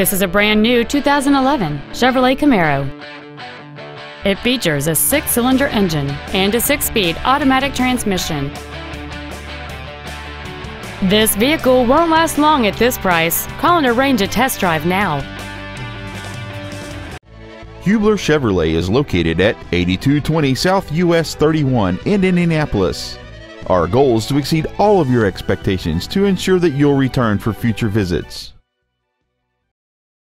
This is a brand new 2011 Chevrolet Camaro. It features a six-cylinder engine and a six-speed automatic transmission. This vehicle won't last long at this price. Call and arrange a test drive now. Hubler Chevrolet is located at 8220 South US 31 in Indianapolis. Our goal is to exceed all of your expectations to ensure that you'll return for future visits.